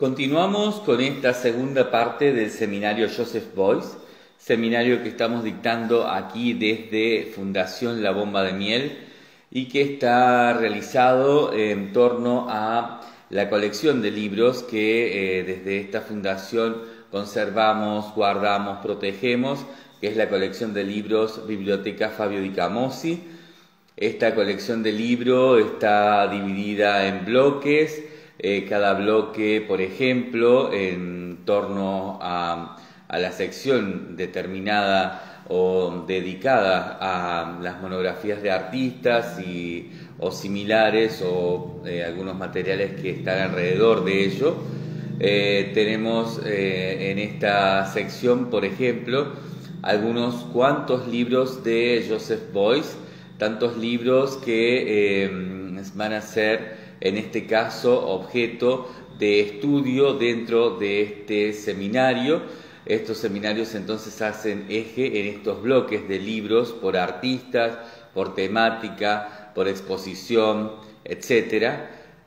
Continuamos con esta segunda parte del seminario Joseph Boyce, seminario que estamos dictando aquí desde Fundación La Bomba de Miel y que está realizado en torno a la colección de libros que eh, desde esta fundación conservamos, guardamos, protegemos, que es la colección de libros Biblioteca Fabio Di Camosi. Esta colección de libros está dividida en bloques, eh, cada bloque, por ejemplo, en torno a, la sección determinada o dedicada a las monografías de artistas y, o similares o eh, algunos materiales que están alrededor de ello. Eh, tenemos en esta sección, por ejemplo, algunos cuantos libros de Joseph Boyce, tantos libros que van a ser en este caso objeto de estudio dentro de este seminario. Estos seminarios entonces hacen eje en estos bloques de libros por artistas, por temática, por exposición, etc.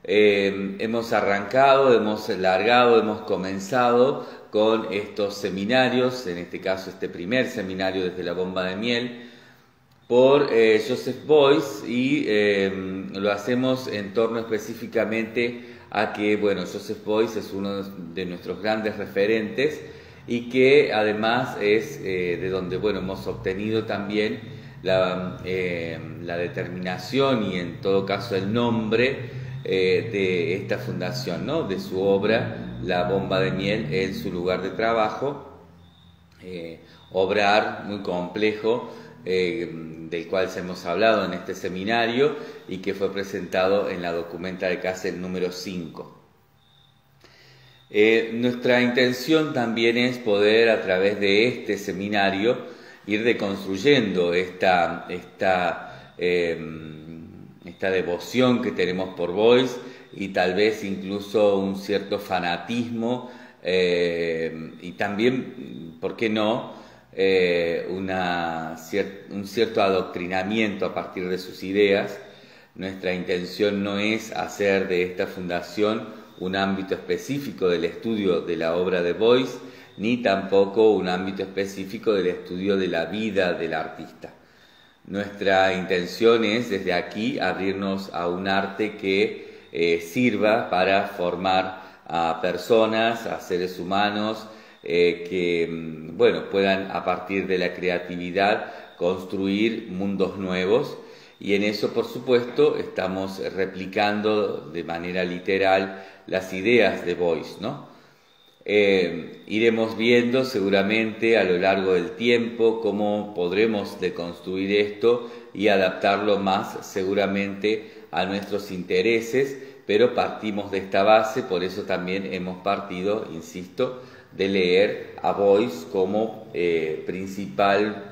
Eh, hemos arrancado, hemos largado, hemos comenzado con estos seminarios, en este caso este primer seminario desde la bomba de miel, por eh, Joseph Boyce y em, lo hacemos en torno específicamente a que, bueno, Joseph Boyce es uno de nuestros grandes referentes y que además es eh, de donde, bueno, hemos obtenido también la, em, la, determinación y en todo caso el nombre eh, de esta fundación, ¿no? De su obra, La bomba de miel en su lugar de trabajo, obrar muy complejo, eh, del cual hemos hablado en este seminario y que fue presentado en la documenta de CASEL número 5. Eh, nuestra intención también es poder a través de este seminario ir deconstruyendo esta, esta, em, esta devoción que tenemos por Boyce y tal vez incluso un cierto fanatismo eh, y también, ¿por qué no?, eh, un cierto adoctrinamiento a partir de sus ideas. Nuestra intención no es hacer de esta fundación un ámbito específico del estudio de la obra de Boyce, ni tampoco un ámbito específico del estudio de la vida del artista. Nuestra intención es desde aquí abrirnos a un arte que eh, sirva para formar a personas, a seres humanos, eh, que mm, bueno, puedan a partir de la creatividad construir mundos nuevos y en eso por supuesto estamos replicando de manera literal las ideas de Boyce, ¿no? Eh, iremos viendo seguramente a lo largo del tiempo cómo podremos deconstruir esto y adaptarlo más seguramente a nuestros intereses, pero partimos de esta base, por eso también hemos partido, insisto, de leer a Boyce como eh, principal,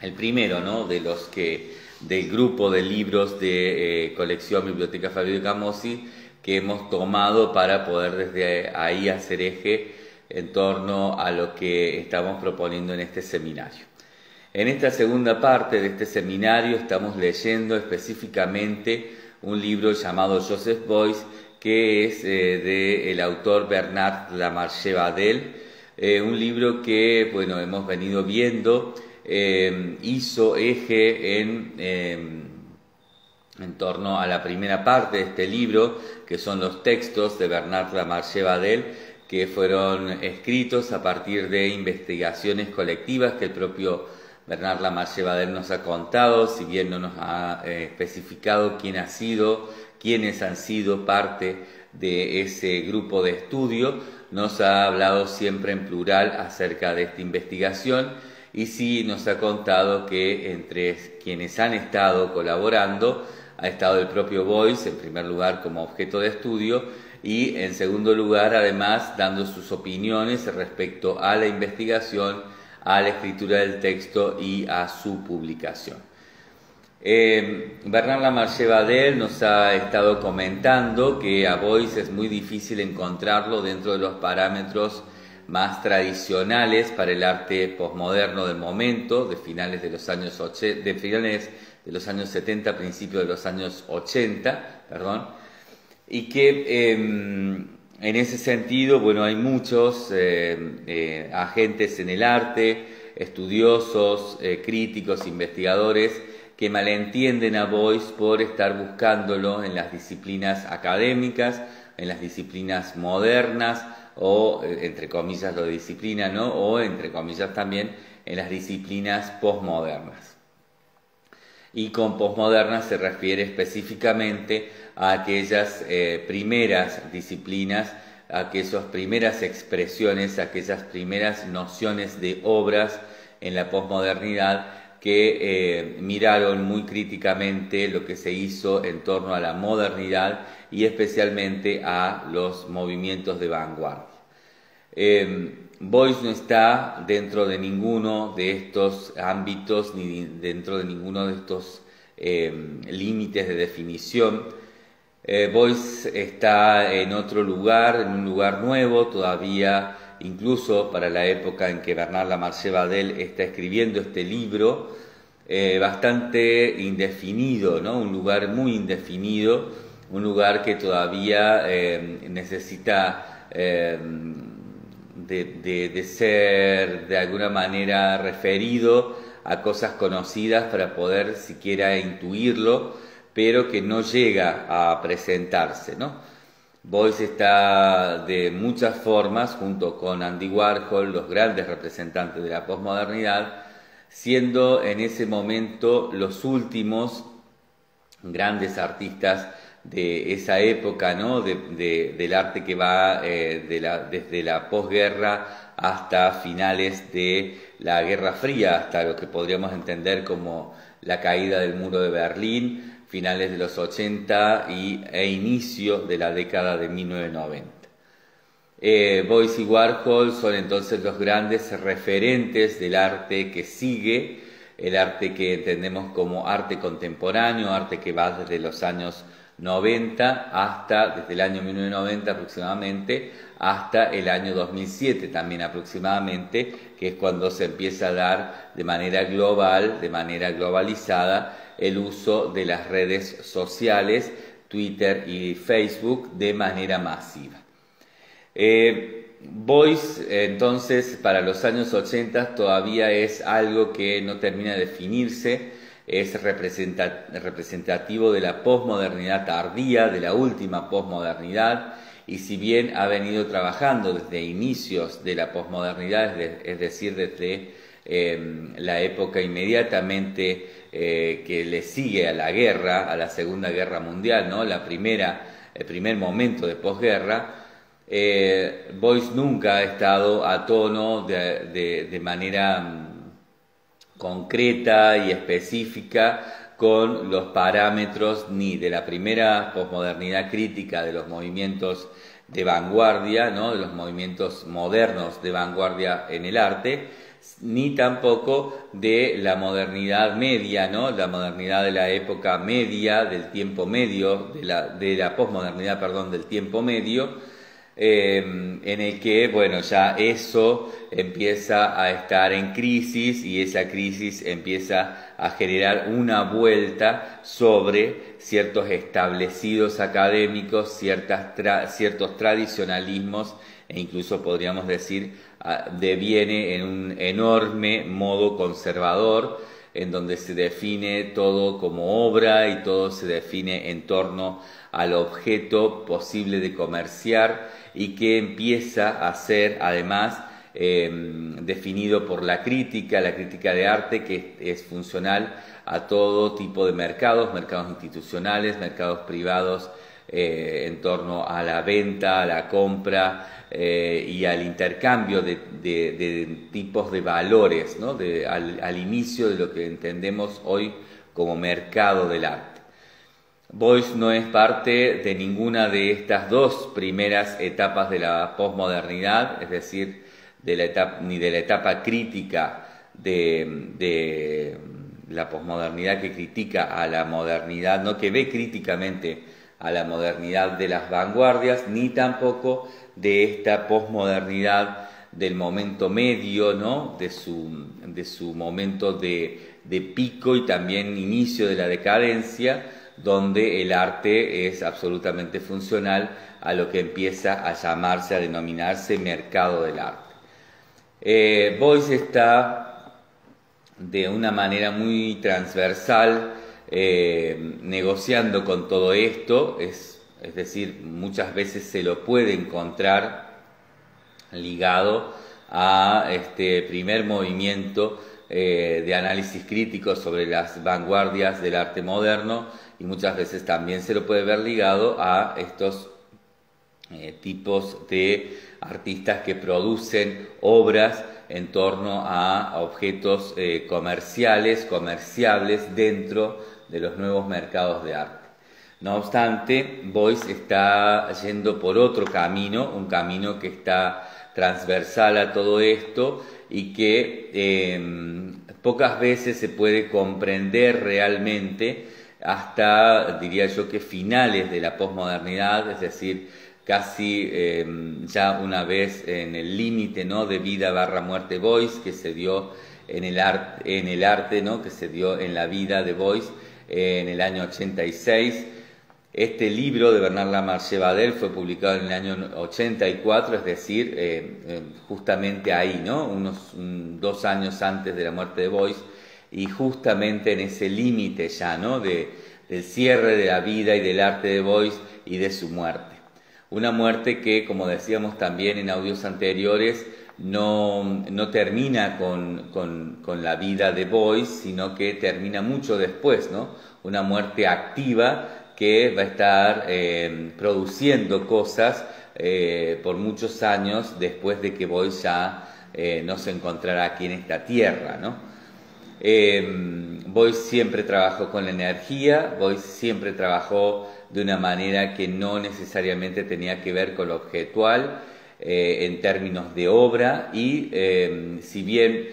el primero ¿no? de los que, del grupo de libros de eh, colección Biblioteca Fabio de Camosi que hemos tomado para poder desde ahí hacer eje en torno a lo que estamos proponiendo en este seminario. En esta segunda parte de este seminario estamos leyendo específicamente un libro llamado Joseph Boyce que es eh, del autor Bernard Lamarche Badel, eh, un libro que bueno, hemos venido viendo, eh, hizo eje en, en torno a la primera parte de este libro, que son los textos de Bernard Lamarche Badel, que fueron escritos a partir de investigaciones colectivas que el propio Bernard Lamarche Badel nos ha contado, si bien no nos ha especificado quién ha sido, quienes han sido parte de ese grupo de estudio, nos ha hablado siempre en plural acerca de esta investigación y sí nos ha contado que entre quienes han estado colaborando ha estado el propio Boyce en primer lugar como objeto de estudio y en segundo lugar además dando sus opiniones respecto a la investigación, a la escritura del texto y a su publicación. Eh, Bernard Lamarche Badel nos ha estado comentando que a Boyce es muy difícil encontrarlo dentro de los parámetros más tradicionales para el arte posmoderno del momento, de finales de los años, de finales de los años 70, principios de los años 80, perdón, y que em, en ese sentido, bueno, hay muchos agentes en el arte, estudiosos, críticos, investigadores, que malentienden a Boyce por estar buscándolo en las disciplinas académicas, en las disciplinas modernas, o entre comillas lo disciplina, ¿no? O entre comillas también en las disciplinas postmodernas. Y con postmodernas se refiere específicamente a aquellas eh, primeras disciplinas, a aquellas primeras expresiones, a aquellas primeras nociones de obras en la postmodernidad que eh, miraron muy críticamente lo que se hizo en torno a la modernidad y especialmente a los movimientos de vanguardia. Eh, Boyce no está dentro de ninguno de estos ámbitos ni dentro de ninguno de estos eh, límites de definición. Eh, Boyce está en otro lugar, en un lugar nuevo, todavía incluso para la época en que Bernard Lamarche Badel está escribiendo este libro, eh, bastante indefinido, ¿no? un lugar muy indefinido, un lugar que todavía necesita de, ser de alguna manera referido a cosas conocidas para poder siquiera intuirlo, pero que no llega a presentarse. ¿no? Boyce está de muchas formas, junto con Andy Warhol, los grandes representantes de la posmodernidad, siendo en ese momento los últimos grandes artistas de esa época, ¿no? del arte que va eh, desde la posguerra hasta finales de la Guerra Fría, hasta lo que podríamos entender como la caída del muro de Berlín, finales de los 80 y, e inicio de la década de 1990. Eh, Boyce y Warhol son entonces los grandes referentes del arte que sigue, el arte que entendemos como arte contemporáneo, arte que va desde los años 90 hasta, desde el año 1990 aproximadamente, hasta el año 2007 también aproximadamente, que es cuando se empieza a dar de manera global, de manera globalizada, el uso de las redes sociales, Twitter y Facebook, de manera masiva. Eh, Voice, entonces, para los años 80 todavía es algo que no termina de definirse, es representativo de la posmodernidad tardía, de la última posmodernidad, y si bien ha venido trabajando desde inicios de la posmodernidad, es decir, desde em, la época inmediatamente eh, que le sigue a la guerra, a la Segunda Guerra Mundial, ¿no? la primera, el primer momento de posguerra, eh, Boyce nunca ha estado a tono de manera concreta y específica con los parámetros ni de la primera posmodernidad crítica de los movimientos de vanguardia, ¿no? de los movimientos modernos de vanguardia en el arte, ni tampoco de la modernidad media, ¿no? la modernidad de la época media, del tiempo medio, de la, de la posmodernidad, perdón, del tiempo medio, Em, en el que, bueno, ya eso empieza a estar en crisis y esa crisis empieza a generar una vuelta sobre ciertos establecidos académicos, ciertas ciertos tradicionalismos e incluso podríamos decir ah, deviene en un enorme modo conservador en donde se define todo como obra y todo se define en torno al objeto posible de comerciar y que empieza a ser además em, definido por la crítica, la crítica de arte que es, funcional a todo tipo de mercados, mercados institucionales, mercados privados, eh, en torno a la venta, a la compra eh, y al intercambio de, tipos de valores, ¿no? al, al, inicio de lo que entendemos hoy como mercado del arte. Boyce no es parte de ninguna de estas dos primeras etapas de la posmodernidad, es decir, ni de la etapa crítica de, la posmodernidad que critica a la modernidad, no que ve críticamente a la modernidad de las vanguardias, ni tampoco de esta posmodernidad del momento medio, ¿no? de, su, momento de pico y también inicio de la decadencia, donde el arte es absolutamente funcional a lo que empieza a llamarse, a denominarse mercado del arte. Eh, Boyce está de una manera muy transversal eh, negociando con todo esto, es, decir, muchas veces se lo puede encontrar ligado a este primer movimiento eh, de análisis crítico sobre las vanguardias del arte moderno y muchas veces también se lo puede ver ligado a estos eh, tipos de artistas que producen obras en torno a objetos eh, comerciales, comerciables dentro de los nuevos mercados de arte. No obstante, Boyce está yendo por otro camino, un camino que está transversal a todo esto y que em, pocas veces se puede comprender realmente hasta, diría yo, que finales de la posmodernidad, es decir, casi em, ya una vez en el límite ¿no? de vida barra muerte Boyce que se dio en el, en el arte, ¿no? que se dio en la vida de Boyce en el año 86 este libro de Bernard Lamarche Badel fue publicado en el año 84, es decir, eh, eh, justamente ahí, ¿no? unos dos años antes de la muerte de Boyce, y justamente en ese límite ya ¿no? de, del cierre de la vida y del arte de Boyce y de su muerte. Una muerte que, como decíamos también en audios anteriores, no, no termina con, con, la vida de Boyce, sino que termina mucho después, ¿no? Una muerte activa que va a estar eh, produciendo cosas eh, por muchos años después de que Boyce ya eh, no se encontrará aquí en esta tierra. ¿no? Boyce siempre trabajó con la energía, Boyce siempre trabajó de una manera que no necesariamente tenía que ver con lo objetual en términos de obra y si bien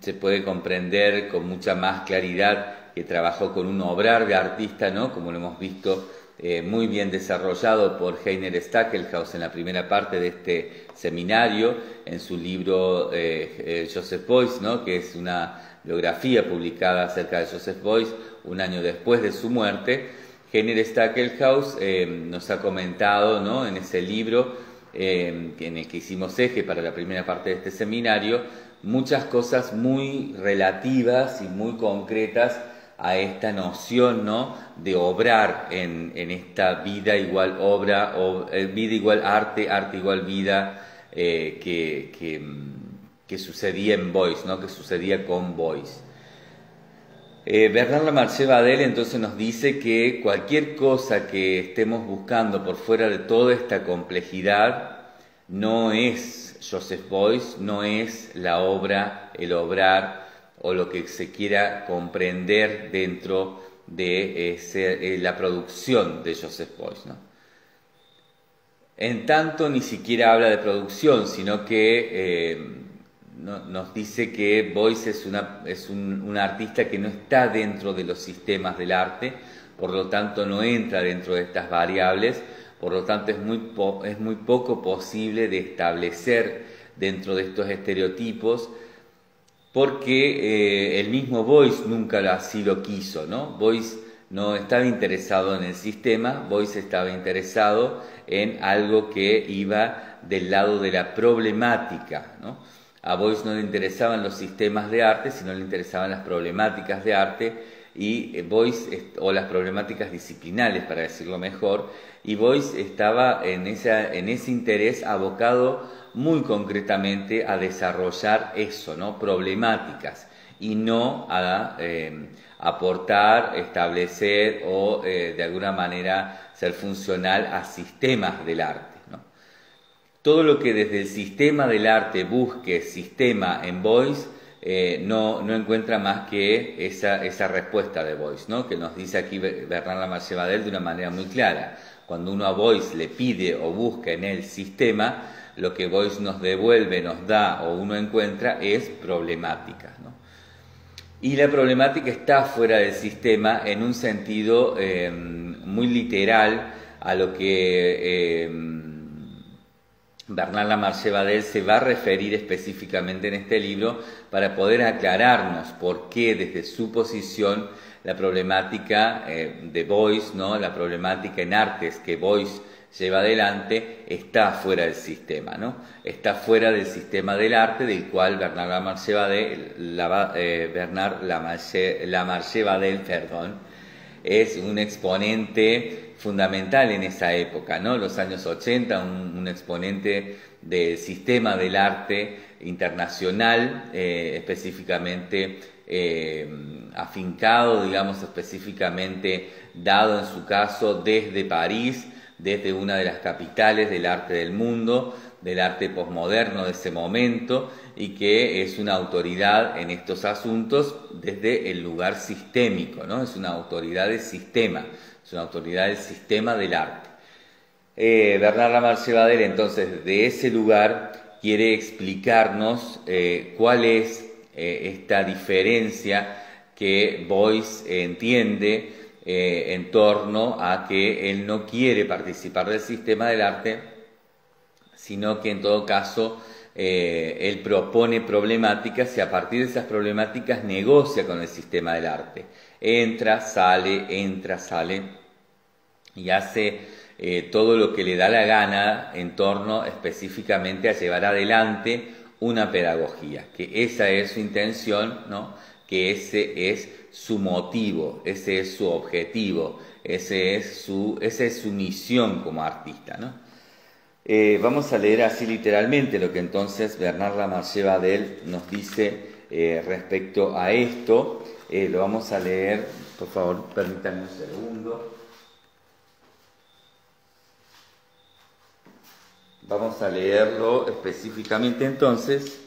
se puede comprender con mucha más claridad que trabajó con un obrar de artista, ¿no? como lo hemos visto eh, muy bien desarrollado por Heiner Stackelhaus en la primera parte de este seminario, en su libro eh, eh, Joseph Beuys, ¿no? que es una biografía publicada acerca de Joseph Beuys un año después de su muerte. Heiner Stackelhaus nos ha comentado ¿no? en ese libro en el que hicimos eje para la primera parte de este seminario, muchas cosas muy relativas y muy concretas a esta noción ¿no? de obrar en, esta vida igual obra, o, eh, vida igual arte, arte igual vida, eh, que, que, sucedía en Boyce, ¿no? que sucedía con Boyce. Eh, Bernard Lamarche Badel entonces nos dice que cualquier cosa que estemos buscando por fuera de toda esta complejidad no es Joseph Boyce, no es la obra, el obrar, o lo que se quiera comprender dentro de eh, la producción de Joseph Boyce. En tanto, ni siquiera habla de producción, sino que eh, nos dice que Boyce es, es un, artista que no está dentro de los sistemas del arte, por lo tanto no entra dentro de estas variables, por lo tanto es muy, es muy poco posible de establecer dentro de estos estereotipos porque eh, el mismo Boyce nunca así lo quiso, ¿no? Boyce no estaba interesado en el sistema, Boyce estaba interesado en algo que iba del lado de la problemática, ¿no? A Boyce no le interesaban los sistemas de arte, sino le interesaban las problemáticas de arte y eh, Boyce, o las problemáticas disciplinales, para decirlo mejor, y Boyce estaba en, en ese interés abocado muy concretamente a desarrollar eso, ¿no? problemáticas y no a eh, aportar, establecer o eh, de alguna manera ser funcional a sistemas del arte. Todo lo que desde el sistema del arte busque sistema en Voice eh, no, no, encuentra más que esa, esa respuesta de Voice, ¿no? que nos dice aquí Bernard Lamarche de una manera muy clara. Cuando uno a Voice le pide o busca en el sistema, lo que Boyce nos devuelve, nos da o uno encuentra es problemática. Y la problemática está fuera del sistema en un sentido eh, muy literal a lo que eh, Bernard Lamarche Badel se va a referir específicamente en este libro para poder aclararnos por qué desde su posición la problemática eh, de Boyce, ¿no? la problemática en artes que Boyce lleva adelante, está fuera del sistema, ¿no? está fuera del sistema del arte del cual Bernard Lamarche Lamarche, perdón, es un exponente fundamental en esa época, ¿no? los años 80, un, exponente del sistema del arte internacional, eh, específicamente eh, afincado, digamos, específicamente dado en su caso desde París, desde una de las capitales del arte del mundo, del arte posmoderno de ese momento, y que es una autoridad en estos asuntos desde el lugar sistémico, ¿no? Es una autoridad del sistema, es una autoridad del sistema del arte. Eh, Bernard Lamarche Badel, entonces, de ese lugar quiere explicarnos eh, cuál es eh, esta diferencia que Boyce entiende eh, en torno a que él no quiere participar del sistema del arte, sino que en todo caso él propone problemáticas y a partir de esas problemáticas negocia con el sistema del arte. Entra, sale, entra, sale y hace todo lo que le da la gana en torno específicamente a llevar adelante una pedagogía, que esa es su intención, ¿no? que ese es su motivo, ese es su objetivo, ese es su, esa es su misión como artista. ¿no? Eh, vamos a leer así literalmente lo que entonces Bernard Lamarche Badel nos dice eh, respecto a esto. Eh, lo vamos a leer, por favor, permítanme un segundo. Vamos a leerlo específicamente entonces,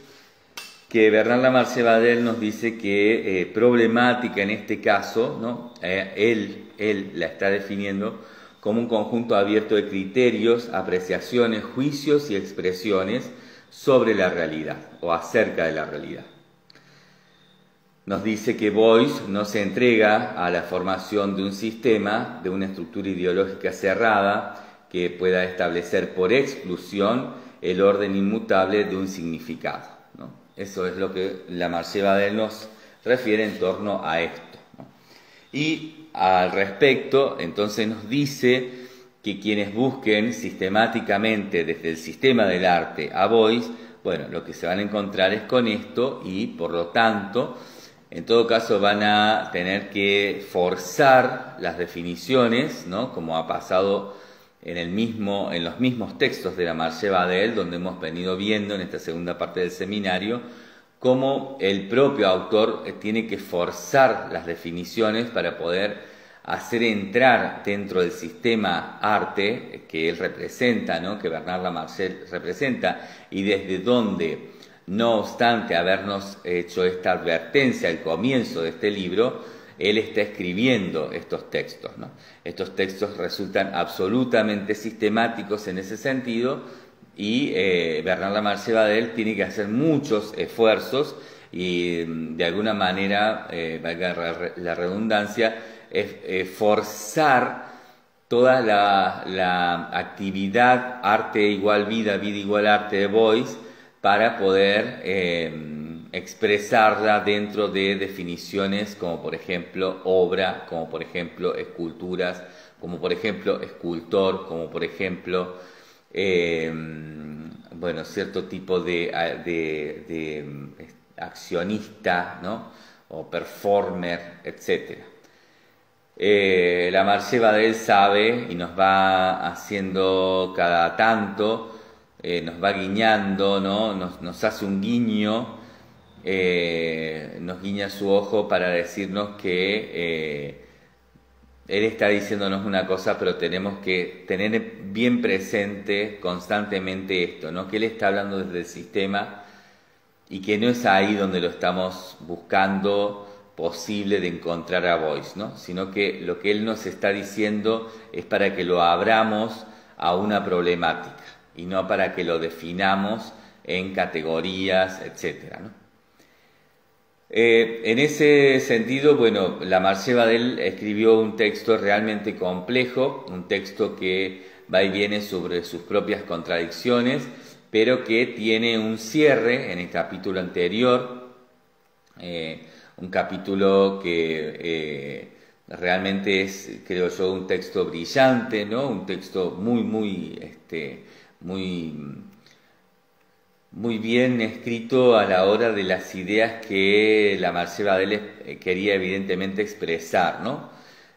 que Bernard Lamarche Badel nos dice que eh, problemática en este caso, ¿no? Eh, él, él la está definiendo como un conjunto abierto de criterios, apreciaciones, juicios y expresiones sobre la realidad o acerca de la realidad. Nos dice que Boyce no se entrega a la formación de un sistema, de una estructura ideológica cerrada, que pueda establecer por exclusión el orden inmutable de un significado. Eso es lo que la Badel nos refiere en torno a esto. Y al respecto, entonces nos dice que quienes busquen sistemáticamente desde el sistema del arte a Boyce, bueno, lo que se van a encontrar es con esto y por lo tanto, en todo caso van a tener que forzar las definiciones, ¿no? Como ha pasado en, el mismo, en los mismos textos de la Marche Badel, donde hemos venido viendo en esta segunda parte del seminario, cómo el propio autor tiene que forzar las definiciones para poder hacer entrar dentro del sistema arte que él representa, ¿no? que Bernard Lamarche representa, y desde donde, no obstante habernos hecho esta advertencia al comienzo de este libro, él está escribiendo estos textos. Estos textos resultan absolutamente sistemáticos en ese sentido y eh, Bernard Lamarche Badel tiene que hacer muchos esfuerzos y mm, de alguna manera, eh, valga la redundancia, es, forzar toda la, la, actividad arte igual vida, vida igual arte de Boyce para poder eh, expresarla dentro de definiciones como por ejemplo obra, como por ejemplo esculturas, como por ejemplo escultor, como por ejemplo em, bueno, cierto tipo de, de, accionista ¿no? o performer, etc. Eh, la Marceva de él sabe y nos va haciendo cada tanto, eh, nos va guiñando, ¿no? nos, hace un guiño eh, nos guiña su ojo para decirnos que eh, Él está diciéndonos una cosa, pero tenemos que tener bien presente constantemente esto, ¿no? que Él está hablando desde el sistema y que no es ahí donde lo estamos buscando posible de encontrar a Voice, ¿no? sino que lo que Él nos está diciendo es para que lo abramos a una problemática y no para que lo definamos en categorías, etcétera, ¿no? Eh, en ese sentido, bueno, la Marche Badel escribió un texto realmente complejo, un texto que va y viene sobre sus propias contradicciones, pero que tiene un cierre en el capítulo anterior, eh, un capítulo que eh, realmente es, creo yo, un texto brillante, ¿no? Un texto muy, muy, este, muy, muy bien escrito a la hora de las ideas que la Marcela Badel quería evidentemente expresar, ¿no?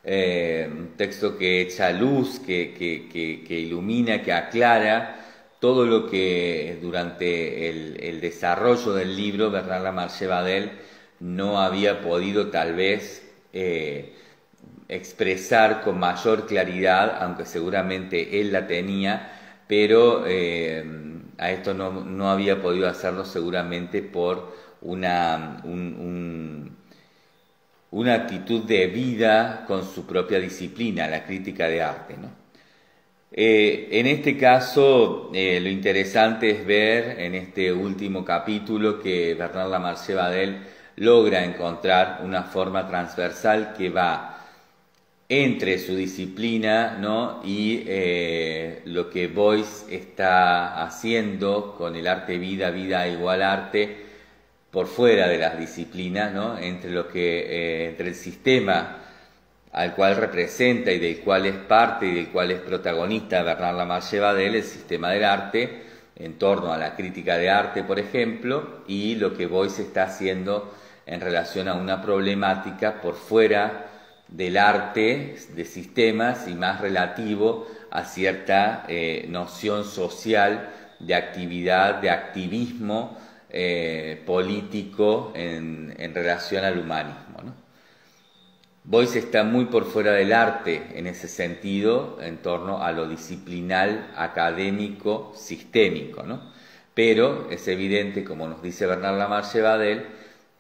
Eh, un texto que echa luz, que, que, ilumina, que aclara todo lo que durante el, desarrollo del libro Bernard Lamarche Badel no había podido tal vez eh, expresar con mayor claridad, aunque seguramente él la tenía, pero eh, a esto no, había podido hacerlo seguramente por una, una actitud de vida con su propia disciplina, la crítica de arte. Eh, en este caso, eh, lo interesante es ver en este último capítulo que Bernard Lamarche Badel logra encontrar una forma transversal que va entre su disciplina y eh, lo que Boyce está haciendo con el arte vida, vida igual arte, por fuera de las disciplinas, ¿no? entre, lo que, eh, entre el sistema al cual representa y del cual es parte y del cual es protagonista Bernard Lamarche Badel, el sistema del arte, en torno a la crítica de arte, por ejemplo, y lo que Boyce está haciendo en relación a una problemática por fuera del arte de sistemas y más relativo a cierta eh, noción social de actividad, de activismo, eh, político en, relación al humanismo. ¿no? Boyce está muy por fuera del arte en ese sentido, en torno a lo disciplinal, académico, sistémico, ¿no? Pero es evidente, como nos dice Bernard Lamarche Badel,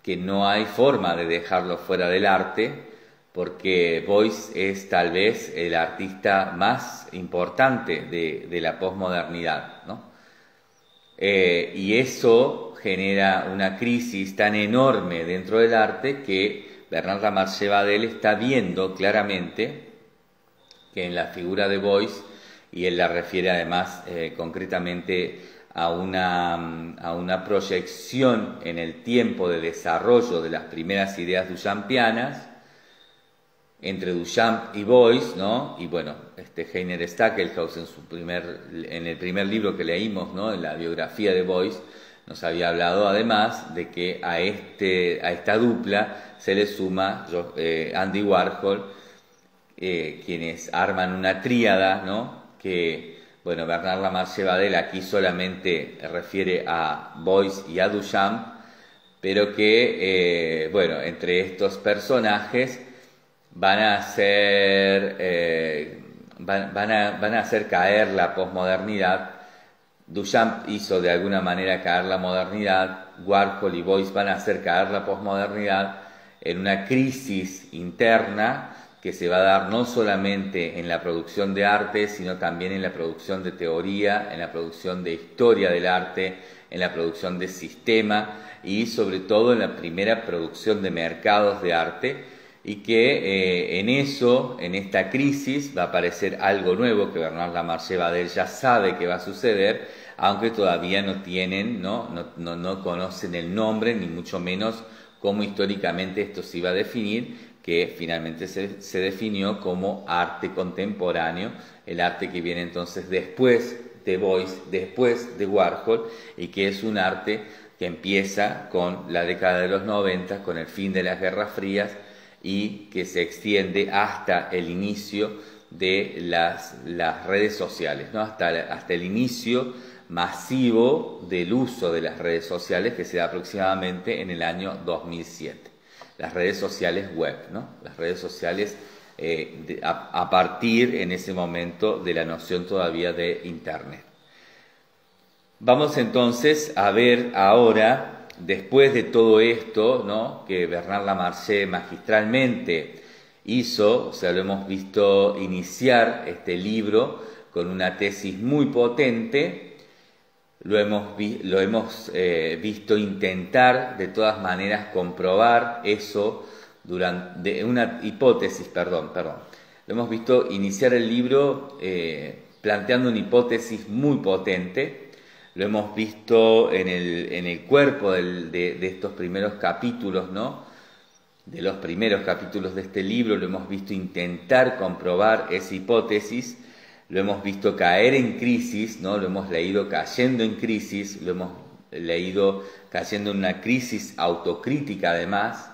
que no hay forma de dejarlo fuera del arte, porque Boyce es tal vez el artista más importante de, la posmodernidad, ¿no? Eh, y eso genera una crisis tan enorme dentro del arte que Bernard Lamarche Badel está viendo claramente que en la figura de Boyce, y él la refiere además eh, concretamente a una, a una proyección en el tiempo de desarrollo de las primeras ideas duchampianas, entre Duchamp y Boyce, ¿no? Y bueno, este Heiner Stackelhaus en, su primer, en el primer libro que leímos, ¿no? En la biografía de Boyce, nos había hablado además de que a, este, a esta dupla se le suma eh, Andy Warhol, eh, quienes arman una tríada, ¿no? que, bueno, Bernard Lamarche Badel aquí solamente refiere a Boyce y a Duchamp, pero que, eh, bueno, entre estos personajes van a hacer, van, van, a, van a hacer caer la posmodernidad. Duchamp hizo de alguna manera caer la modernidad, Warhol y Boyce van a hacer caer la posmodernidad en una crisis interna que se va a dar no solamente en la producción de arte, sino también en la producción de teoría, en la producción de historia del arte, en la producción de sistema y sobre todo en la primera producción de mercados de arte y que eh, en eso, en esta crisis, va a aparecer algo nuevo que Bernard Lamarche Badel ya sabe que va a suceder, aunque todavía no tienen, ¿no? No, no, conocen el nombre, ni mucho menos cómo históricamente esto se iba a definir, que finalmente se, se definió como arte contemporáneo, el arte que viene entonces después de Boyce, después de Warhol, y que es un arte que empieza con la década de los 90, con el fin de las guerras frías, y que se extiende hasta el inicio de las, las redes sociales, ¿no? hasta, hasta el inicio masivo del uso de las redes sociales que se da aproximadamente en el año 2007. Las redes sociales web, ¿no? las redes sociales eh, a, partir en ese momento de la noción todavía de Internet. Vamos entonces a ver ahora después de todo esto, ¿no? que Bernard Lamarche magistralmente hizo, o sea, lo hemos visto iniciar este libro con una tesis muy potente, lo hemos, lo hemos eh, visto intentar de todas maneras comprobar eso durante una hipótesis, perdón, perdón. Lo hemos visto iniciar el libro eh, planteando una hipótesis muy potente, lo hemos visto en el, en el cuerpo de, estos primeros capítulos, ¿no? de los primeros capítulos de este libro, lo hemos visto intentar comprobar esa hipótesis, lo hemos visto caer en crisis, ¿no? lo hemos leído cayendo en crisis, lo hemos leído cayendo en una crisis autocrítica además,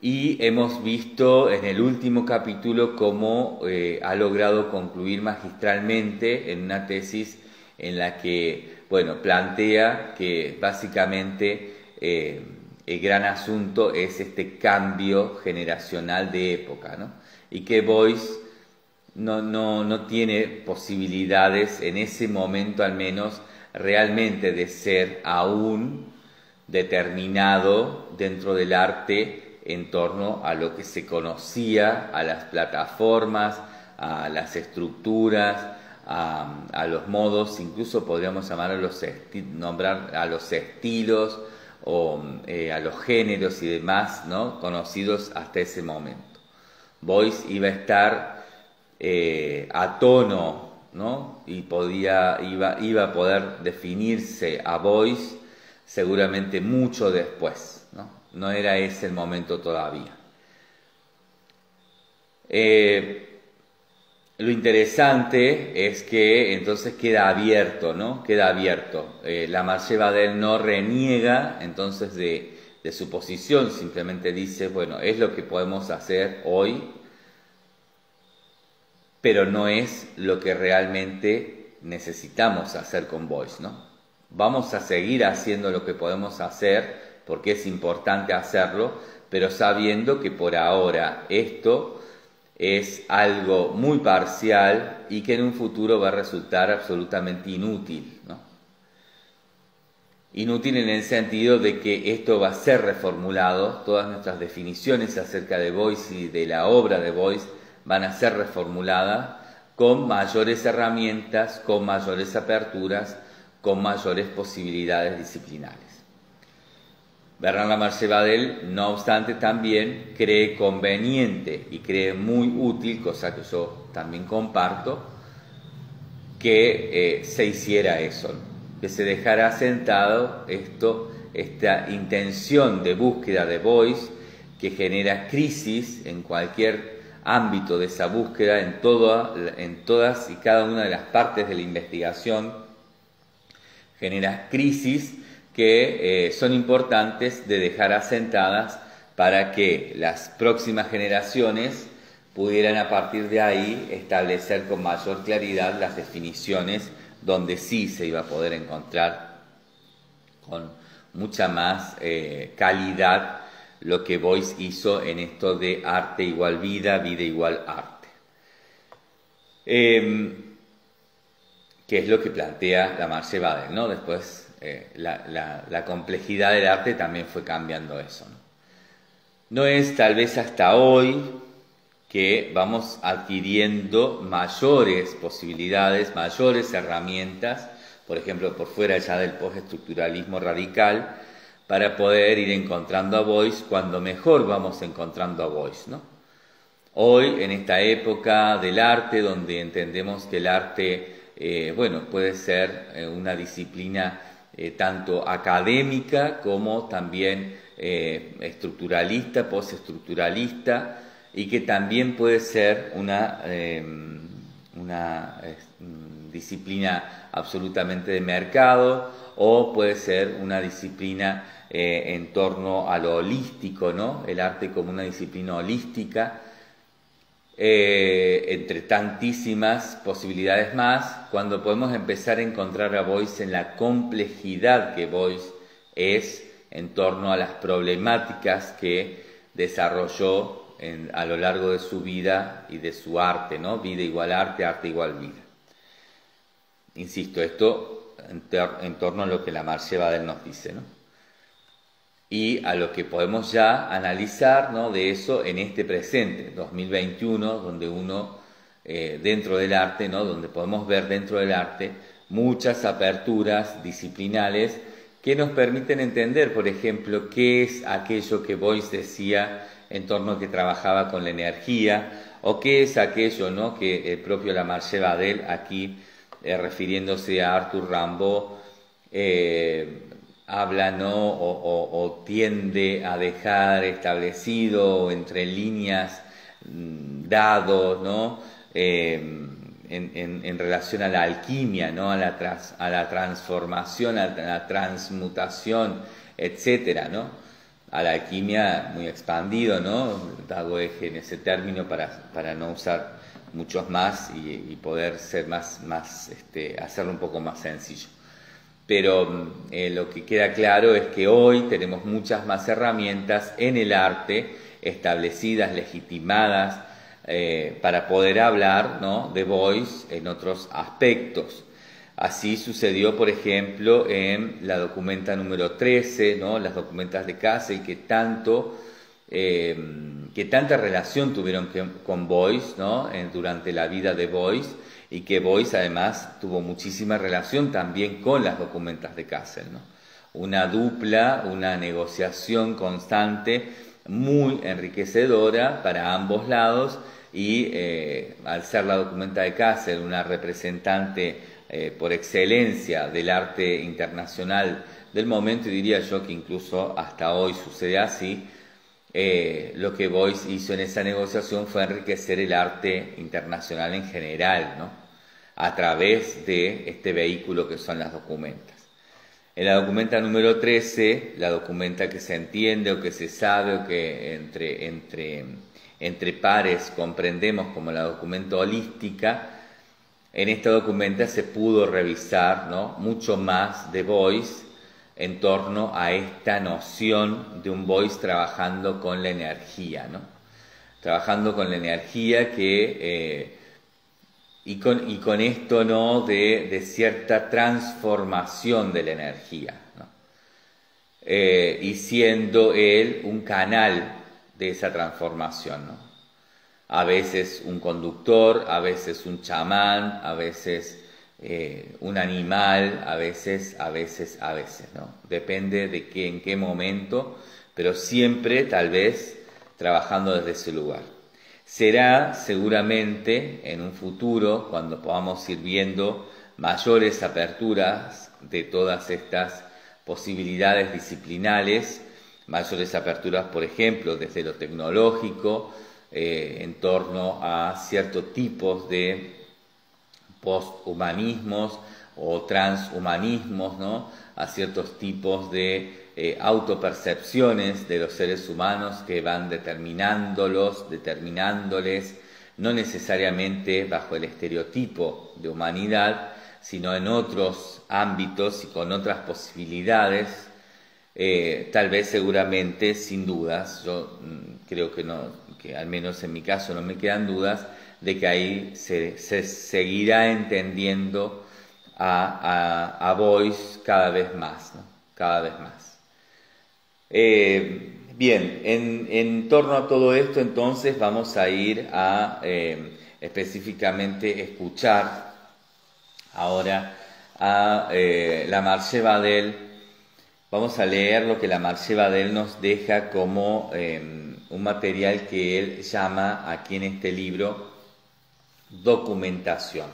y hemos visto en el último capítulo cómo eh, ha logrado concluir magistralmente en una tesis en la que, bueno, plantea que básicamente eh, el gran asunto es este cambio generacional de época, ¿no? Y que Boyce no, no, no tiene posibilidades en ese momento al menos realmente de ser aún determinado dentro del arte en torno a lo que se conocía, a las plataformas, a las estructuras, a, los modos, incluso podríamos llamar a los nombrar a los estilos o eh, a los géneros y demás, ¿no? conocidos hasta ese momento. Boyce iba a estar eh, a tono, ¿no? y podía, iba, iba a poder definirse a Boyce seguramente mucho después. ¿no? no era ese el momento todavía. Eh, lo interesante es que entonces queda abierto, ¿no? Queda abierto. Eh, la Marche Badel no reniega entonces de, de su posición, simplemente dice, bueno, es lo que podemos hacer hoy, pero no es lo que realmente necesitamos hacer con Voice, ¿no? Vamos a seguir haciendo lo que podemos hacer, porque es importante hacerlo, pero sabiendo que por ahora esto es algo muy parcial y que en un futuro va a resultar absolutamente inútil. Inútil en el sentido de que esto va a ser reformulado, todas nuestras definiciones acerca de Boyce y de la obra de Boyce van a ser reformuladas con mayores herramientas, con mayores aperturas, con mayores posibilidades disciplinarias. Bernard Badel, no obstante, también cree conveniente y cree muy útil, cosa que yo también comparto, que eh, se hiciera eso, que se dejara sentado esto, esta intención de búsqueda de voice que genera crisis en cualquier ámbito de esa búsqueda, en todas y cada una de las partes de la investigación, genera crisis que eh, son importantes de dejar asentadas para que las próximas generaciones pudieran a partir de ahí establecer con mayor claridad las definiciones donde sí se iba a poder encontrar con mucha más eh, calidad lo que Boyce hizo en esto de arte igual vida, vida igual arte. Em, que es lo que plantea la Marche Bader, ¿no? Después eh, la, complejidad del arte también fue cambiando eso. ¿no? es tal vez hasta hoy que vamos adquiriendo mayores posibilidades, mayores herramientas, por ejemplo, por fuera ya del postestructuralismo radical, para poder ir encontrando a Boyce cuando mejor vamos encontrando a Boyce. ¿no? Hoy, en esta época del arte, donde entendemos que el arte, eh, bueno, puede ser eh, una disciplina eh, tanto académica como también eh, estructuralista, postestructuralista, y que también puede ser una, em, una mm, disciplina absolutamente de mercado o puede ser una disciplina eh, en torno a lo holístico, ¿no? el arte como una disciplina holística eh, entre tantísimas posibilidades más, cuando podemos empezar a encontrar a Boyce en la complejidad que Boyce es en torno a las problemáticas que desarrolló a lo largo de su vida y de su arte, ¿no? Vida igual arte, arte igual vida. Insisto, esto en, torno a lo que la Marche Badel nos dice, ¿no? Y a lo que podemos ya analizar ¿no? de eso en este presente, 2021, donde uno, eh, dentro del arte, ¿no? donde podemos ver dentro del arte muchas aperturas disciplinales que nos permiten entender, por ejemplo, qué es aquello que Boyce decía en torno a que trabajaba con la energía, o qué es aquello ¿no? que el propio Lamarche Badel, aquí eh, refiriéndose a Arthur Rimbaud, eh, habla ¿no? o, tiende a dejar establecido entre líneas mm, dados ¿no? Eh, en, relación a la alquimia, ¿no? a, la a la transformación, a la transmutación, etcétera, ¿no? a la alquimia muy expandido, ¿no? dado eje en ese término para, para no usar muchos más y, poder ser más, más este, hacerlo un poco más sencillo. Pero mm, eh, lo que queda claro es que hoy tenemos muchas más herramientas en el arte establecidas, legitimadas, eh, para poder hablar de voice en otros aspectos. Así sucedió, por ejemplo, en la documenta número 13, ¿no? las documentas de Castle, que tanto eh, que tanta relación tuvieron con Boyce durante la vida de Boyce y que Boyce además tuvo muchísima relación también con las documentas de Castle. ¿no? Una dupla, una negociación constante, muy enriquecedora para ambos lados y eh, al ser la documenta de Castle una representante eh, por excelencia del arte internacional del momento, y diría yo que incluso hasta hoy sucede así, eh, lo que Boyce hizo en esa negociación fue enriquecer el arte internacional en general, ¿no? A través de este vehículo que son las documentas. En la documenta número 13, la documenta que se entiende o que se sabe o que entre, entre, entre pares comprendemos como la documenta holística, en esta documenta se pudo revisar ¿no? mucho más de Boyce en torno a esta noción de un voice trabajando con la energía, ¿no? Trabajando con la energía que, eh, y, con, y, con, esto, ¿no? De, cierta transformación de la energía, ¿no? Eh, y siendo él un canal de esa transformación, ¿no? A veces un conductor, a veces un chamán, a veces eh, un animal, a veces, a veces, a veces, ¿no? Depende de qué, en qué momento, pero siempre tal vez trabajando desde ese lugar. Será seguramente en un futuro, cuando podamos ir viendo mayores aperturas de todas estas posibilidades disciplinales, mayores aperturas, por ejemplo, desde lo tecnológico, eh, en torno a ciertos tipos de posthumanismos o transhumanismos, ¿no? a ciertos tipos de eh, autopercepciones de los seres humanos que van determinándolos, determinándoles, no necesariamente bajo el estereotipo de humanidad, sino en otros ámbitos y con otras posibilidades, eh, tal vez seguramente sin dudas, yo mm, creo que no, que al menos en mi caso no me quedan dudas, de que ahí se, seguirá entendiendo a, a, Boyce cada vez más, cada vez más. Eh, bien, en, en, torno a todo esto entonces vamos a ir a eh, específicamente escuchar ahora a eh, la Marche Badel. Vamos a leer lo que la Marche Badel nos deja como un material que él llama aquí en este libro documentación.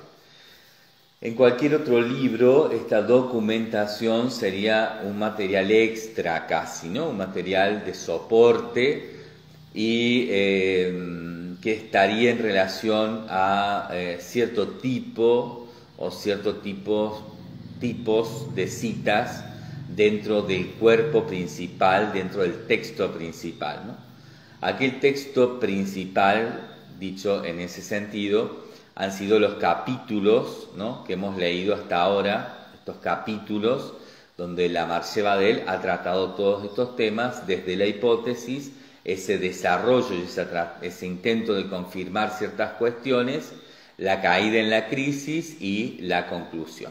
En cualquier otro libro, esta documentación sería un material extra casi, ¿no? Un material de soporte y eh, que estaría en relación a eh, cierto tipo o ciertos tipos, tipos de citas dentro del cuerpo principal, dentro del texto principal. ¿no? Aquel texto principal, dicho en ese sentido, han sido los capítulos que hemos leído hasta ahora, estos capítulos donde la Marche Badel ha tratado todos estos temas desde la hipótesis, ese desarrollo y ese, intento de confirmar ciertas cuestiones, la caída en la crisis y la conclusión.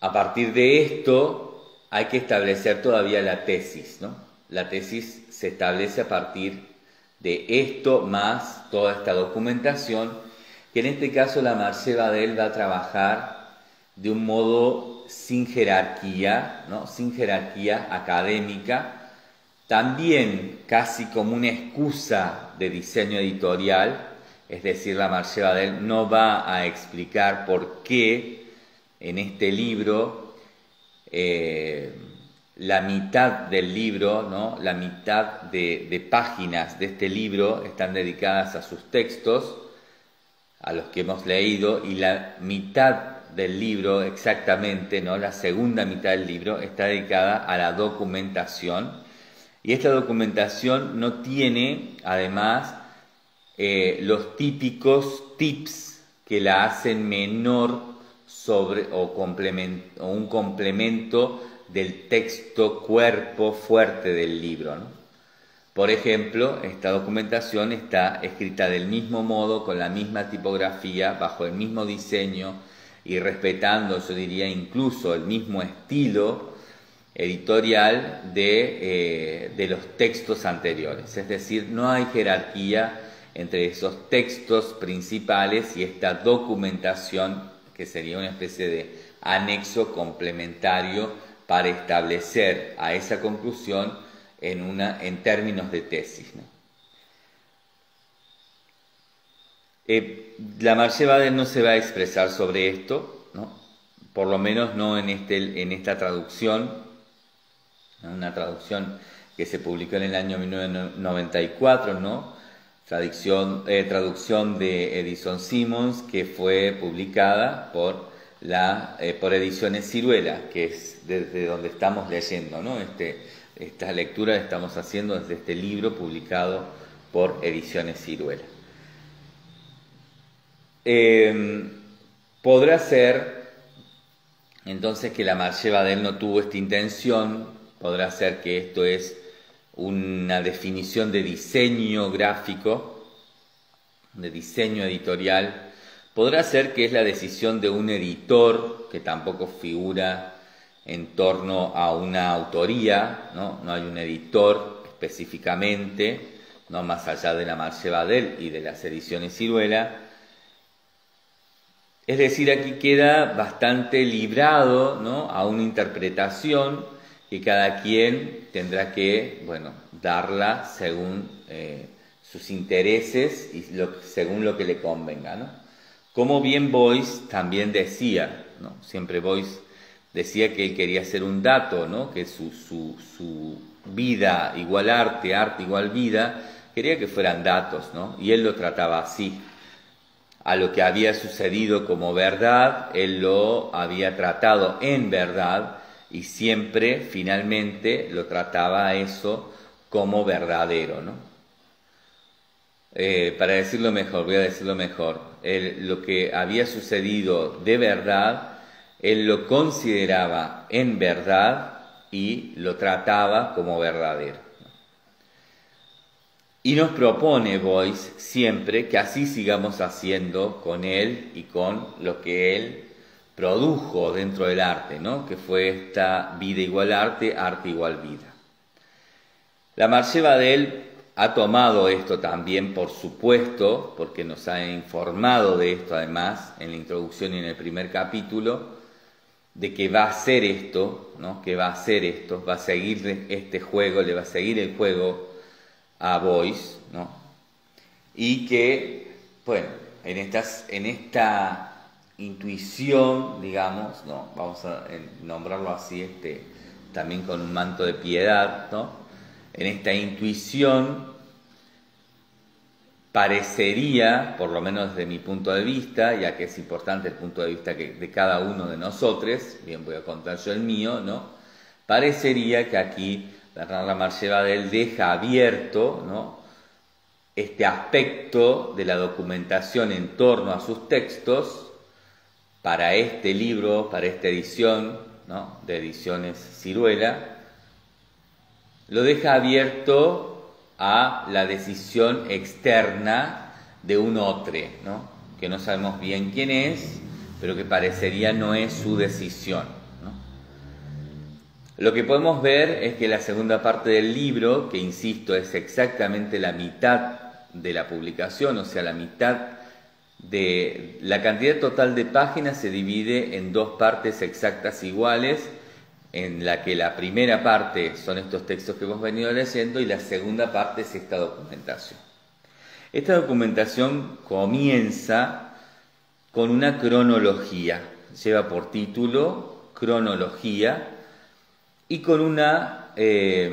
A partir de esto hay que establecer todavía la tesis, ¿no? La tesis se establece a partir de esto más toda esta documentación, que en este caso la Marce Badel va a trabajar de un modo sin jerarquía, ¿no? sin jerarquía académica, también casi como una excusa de diseño editorial, es decir, la Marce Badel no va a explicar por qué en este libro eh, la mitad del libro, ¿no? la mitad de, páginas de este libro están dedicadas a sus textos, a los que hemos leído, y la mitad del libro exactamente, ¿no? la segunda mitad del libro está dedicada a la documentación. Y esta documentación no tiene, además, eh, los típicos tips que la hacen menor sobre o, o un complemento del texto cuerpo fuerte del libro. Por ejemplo, esta documentación está escrita del mismo modo, con la misma tipografía, bajo el mismo diseño y respetando, yo diría, incluso el mismo estilo editorial de, eh, de los textos anteriores. Es decir, no hay jerarquía entre esos textos principales y esta documentación, que sería una especie de anexo complementario para establecer a esa conclusión en, una, en términos de tesis. Eh, la Marche no se va a expresar sobre esto, ¿no? por lo menos no en, este, en esta traducción, una traducción que se publicó en el año 1994, ¿no? Traducción, eh, traducción de Edison Simmons, que fue publicada por la, eh, por Ediciones Ciruela, que es desde donde estamos leyendo, ¿no? Este, esta lectura estamos haciendo desde este libro publicado por Ediciones Ciruela. Em, podrá ser entonces que la Marche Badel no tuvo esta intención, podrá ser que esto es una definición de diseño gráfico, de diseño editorial, Podrá ser que es la decisión de un editor que tampoco figura en torno a una autoría, no, no hay un editor específicamente, no más allá de la Marche Badel y de las ediciones Ciruela. Es decir, aquí queda bastante librado a una interpretación que cada quien tendrá que bueno, darla según eh, sus intereses y según lo que le convenga. ¿no? Como bien Boyce también decía, ¿no? siempre Boyce decía que él quería ser un dato, ¿no? que su, su, vida igual arte, arte igual vida, quería que fueran datos, ¿no? y él lo trataba así. A lo que había sucedido como verdad, él lo había tratado en verdad y siempre, finalmente, lo trataba eso como verdadero, ¿no? Eh, para decirlo mejor, voy a decirlo mejor, lo que había sucedido de verdad, él lo consideraba en verdad y lo trataba como verdadero. Y nos propone Boyce siempre que así sigamos haciendo con él y con lo que él produjo dentro del arte, ¿no? que fue esta vida igual arte, arte igual vida. La Marche él ha tomado esto también, por supuesto, porque nos ha informado de esto además en la introducción y en el primer capítulo, de que va a hacer esto, ¿no? que va a hacer esto, va a seguir este juego, le va a seguir el juego a Boyce, ¿no? y que, bueno, en, estas, en esta intuición, digamos, ¿no? vamos a nombrarlo así, este, también con un manto de piedad, ¿no? En esta intuición parecería, por lo menos desde mi punto de vista, ya que es importante el punto de vista de cada uno de nosotros, bien voy a contar yo el mío, ¿no? Parecería que aquí Bernard Lamarche Badel deja abierto, ¿no? Este aspecto de la documentación en torno a sus textos para este libro, para esta edición, ¿no? De ediciones Ciruela, lo deja abierto a la decisión externa de un otro, ¿no? que no sabemos bien quién es, pero que parecería no es su decisión. Lo que podemos ver es que la segunda parte del libro, que insisto es exactamente la mitad de la publicación, o sea, la mitad de la cantidad total de páginas se divide en dos partes exactas iguales, en la que la primera parte son estos textos que hemos venido leyendo y la segunda parte es esta documentación. Esta documentación comienza con una cronología, lleva por título cronología, y con una eh,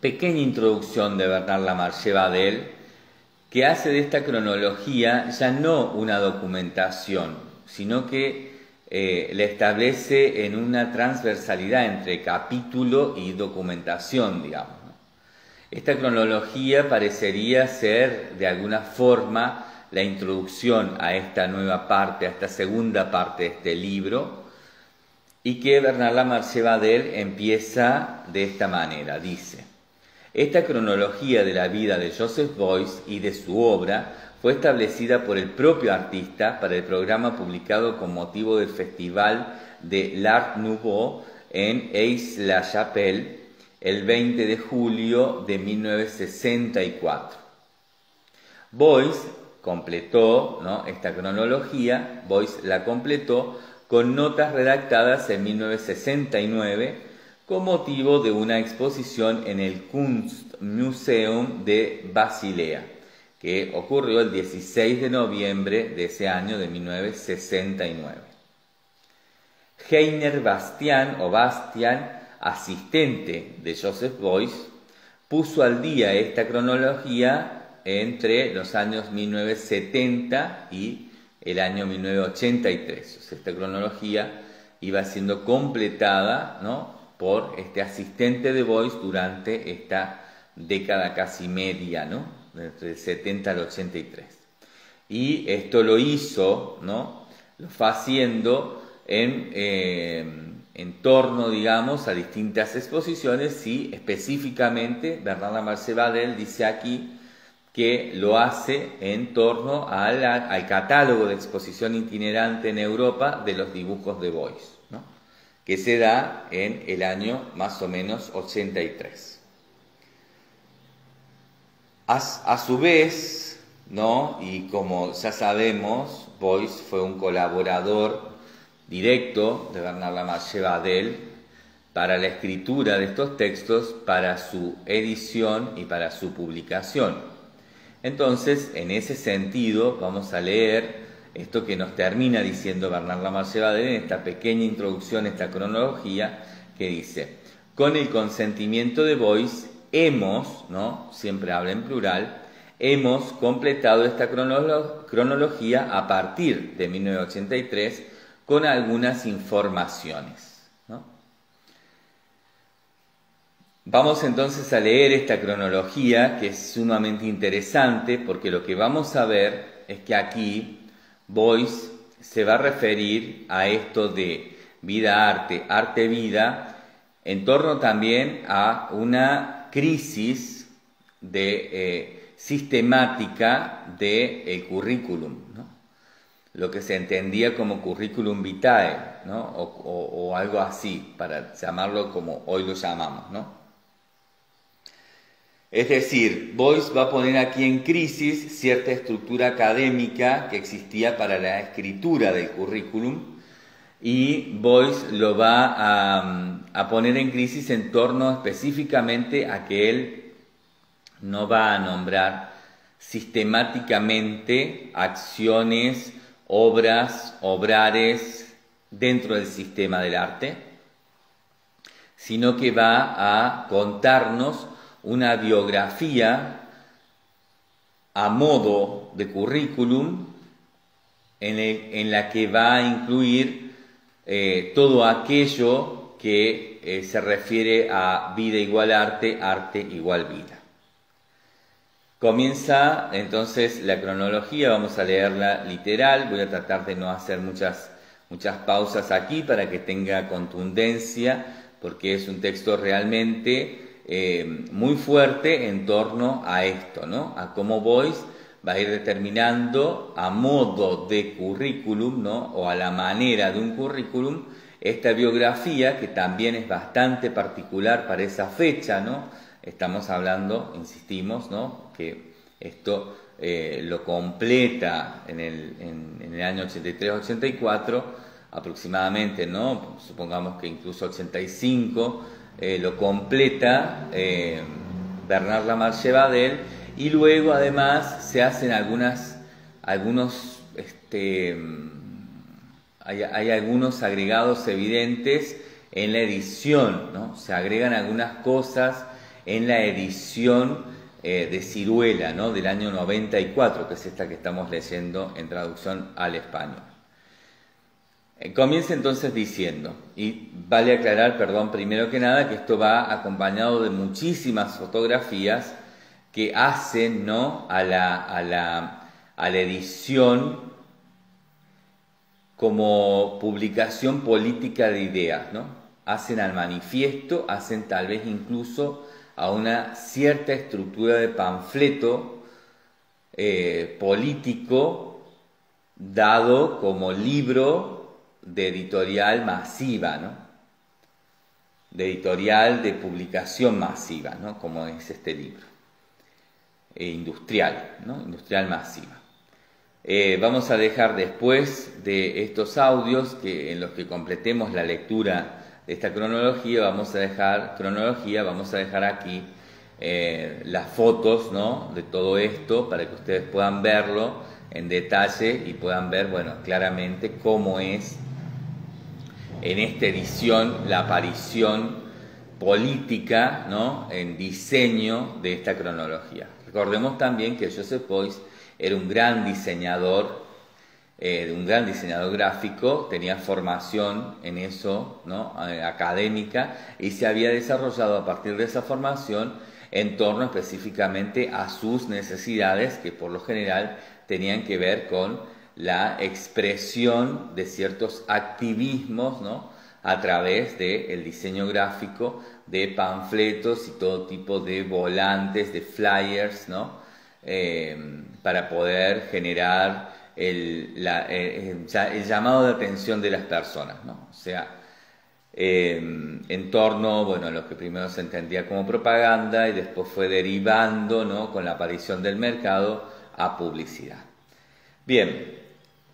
pequeña introducción de Bernard Lamarche Badel que hace de esta cronología ya no una documentación, sino que eh, la establece en una transversalidad entre capítulo y documentación, digamos. Esta cronología parecería ser de alguna forma la introducción a esta nueva parte, a esta segunda parte de este libro, y que Bernard Lamarche Badel empieza de esta manera, dice, esta cronología de la vida de Joseph Boyce y de su obra fue establecida por el propio artista para el programa publicado con motivo del Festival de l'Art Nouveau en Aix-la-Chapelle el 20 de julio de 1964. Boyce completó ¿no? esta cronología, Boyce la completó con notas redactadas en 1969 con motivo de una exposición en el Kunstmuseum de Basilea, que ocurrió el 16 de noviembre de ese año de 1969. Heiner Bastian o Bastian, asistente de Joseph Beuys, puso al día esta cronología entre los años 1970 y el año 1983. esta cronología iba siendo completada ¿no? por este asistente de Boyce durante esta década casi media, ¿no? Entre el 70 al 83. Y esto lo hizo, ¿no? lo fue haciendo en, eh, en torno, digamos, a distintas exposiciones y específicamente Bernarda Marcebadel dice aquí que lo hace en torno al, catálogo de exposición itinerante en Europa de los dibujos de Boyce, que se da en el año más o menos 83. A, a su vez, ¿no? y como ya sabemos, Boyce fue un colaborador directo de Bernard Badel para la escritura de estos textos, para su edición y para su publicación. Entonces, en ese sentido, vamos a leer esto que nos termina diciendo Bernard Badel en esta pequeña introducción, esta cronología, que dice, con el consentimiento de Boyce, hemos, ¿no? siempre habla en plural, hemos completado esta cronología a partir de 1983 con algunas informaciones. Vamos entonces a leer esta cronología que es sumamente interesante porque lo que vamos a ver es que aquí Boyce se va a referir a esto de vida-arte, arte-vida, en torno también a una crisis de, eh, sistemática del el currículum, lo que se entendía como currículum vitae, o, o algo así, para llamarlo como hoy lo llamamos. ¿no? Es decir, Boyce va a poner aquí en crisis cierta estructura académica que existía para la escritura del currículum y Boyce lo va a, a, poner en crisis en torno específicamente a que él no va a nombrar sistemáticamente acciones, obras, obrares dentro del sistema del arte, sino que va a contarnos una biografía a modo de currículum en, la que va a incluir eh, todo aquello que eh, se refiere a vida igual arte, arte igual vida. Comienza entonces la cronología, vamos a leerla literal, voy a tratar de no hacer muchas, muchas pausas aquí para que tenga contundencia, porque es un texto realmente eh, muy fuerte en torno a esto, ¿no? A cómo Boyce va a ir determinando a modo de currículum, ¿no? O a la manera de un currículum, esta biografía que también es bastante particular para esa fecha, ¿no? Estamos hablando, insistimos, ¿no? Que esto eh, lo completa en el, en el año 83-84 aproximadamente, ¿no? Supongamos que incluso 85 eh, lo completa eh, Bernard Lamarche Badel y luego además se hacen algunas, algunos, este, hay, algunos agregados evidentes en la edición, ¿no? Se agregan algunas cosas en la edición eh, de Ciruela, ¿no? Del año 94, que es esta que estamos leyendo en traducción al español. Eh, comienza entonces diciendo, y vale aclarar, perdón, primero que nada, que esto va acompañado de muchísimas fotografías que hacen ¿no? a, la, a, la, a la edición como publicación política de ideas, ¿no? Hacen al manifiesto, hacen tal vez incluso a una cierta estructura de panfleto eh, político dado como libro de editorial masiva, ¿no? De editorial de publicación masiva, ¿no? Como es este libro. E industrial, ¿no? Industrial masiva. Eh, vamos a dejar después de estos audios que, en los que completemos la lectura de esta cronología, vamos a dejar cronología, vamos a dejar aquí eh, las fotos ¿no? de todo esto para que ustedes puedan verlo en detalle y puedan ver bueno, claramente cómo es en esta edición la aparición política ¿no? en diseño de esta cronología. Recordemos también que Joseph Boyce era un gran diseñador, eh, un gran diseñador gráfico, tenía formación en eso, ¿no? Eh, académica, y se había desarrollado a partir de esa formación en torno específicamente a sus necesidades, que por lo general tenían que ver con la expresión de ciertos activismos, ¿no? a través del diseño gráfico de panfletos y todo tipo de volantes, de flyers, ¿no? Eh, para poder generar el, eh, el, llamado de atención de las personas, ¿no? O sea, eh, en torno, bueno, a lo que primero se entendía como propaganda y después fue derivando, ¿no? Con la aparición del mercado a publicidad. Bien,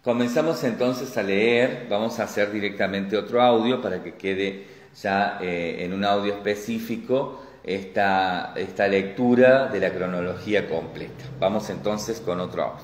comenzamos entonces a leer, vamos a hacer directamente otro audio para que quede ya en un audio específico esta, esta lectura de la cronología completa. Vamos entonces con otro.